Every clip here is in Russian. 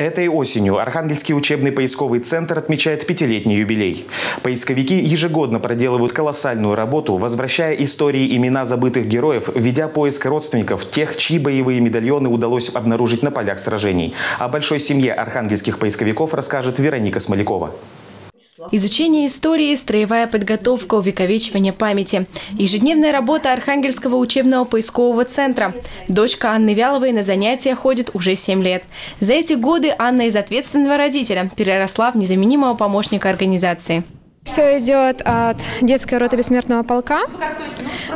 Этой осенью Архангельский учебный поисковый центр отмечает пятилетний юбилей. Поисковики ежегодно проделывают колоссальную работу, возвращая истории имена забытых героев, ведя поиск родственников, тех, чьи боевые медальоны удалось обнаружить на полях сражений. О большой семье архангельских поисковиков расскажет Вероника Смолякова. Изучение истории, строевая подготовка, увековечивание памяти. Ежедневная работа Архангельского учебного поискового центра. Дочка Анны Вяловой на занятия ходит уже 7 лет. За эти годы Анна из ответственного родителя переросла в незаменимого помощника организации. Все идет от детской роты бессмертного полка.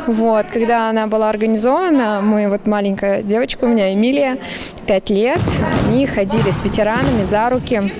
Вот, когда она была организована, мы, вот маленькая девочка у меня, Эмилия, 5 лет, они ходили с ветеранами за руки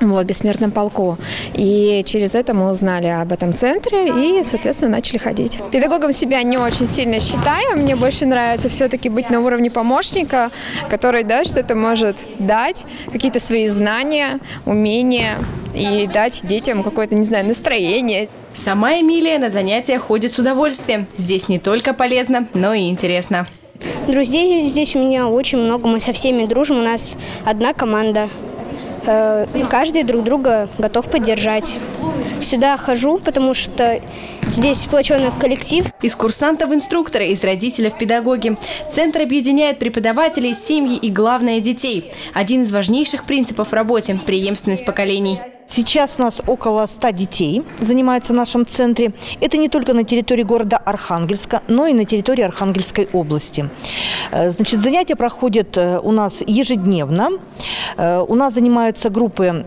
вот, бессмертном полку. И через это мы узнали об этом центре и, соответственно, начали ходить. Педагогом себя не очень сильно считаю. Мне больше нравится все-таки быть на уровне помощника, который да, что-то может дать, какие-то свои знания, умения и дать детям какое-то, не знаю, настроение. Сама Эмилия на занятия ходит с удовольствием. Здесь не только полезно, но и интересно. Друзей здесь у меня очень много, мы со всеми дружим, у нас одна команда. Э, каждый друг друга готов поддержать. Сюда хожу, потому что здесь сплоченный коллектив. Из курсантов инструкторы, из родителей педагоги. Центр объединяет преподавателей, семьи и, главное, детей. Один из важнейших принципов в работе – преемственность поколений. Сейчас у нас около 100 детей занимаются в нашем центре. Это не только на территории города Архангельска, но и на территории Архангельской области. Э, значит, занятия проходят э, у нас ежедневно. Э, у нас занимаются группы,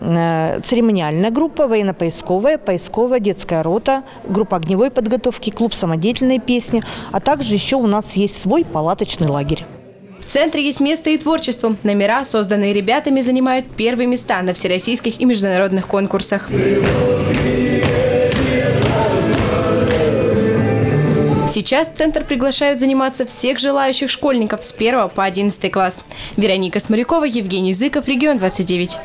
церемониальная группа, военно-поисковая, поисковая, детская рота, группа огневой подготовки, клуб самодеятельной песни, а также еще у нас есть свой палаточный лагерь. В центре есть место и творчеству. Номера, созданные ребятами, занимают первые места на всероссийских и международных конкурсах. Сейчас центр приглашают заниматься всех желающих школьников с 1 по 11 класс. Вероника Сморякова, Евгений Зыков, Регион 29.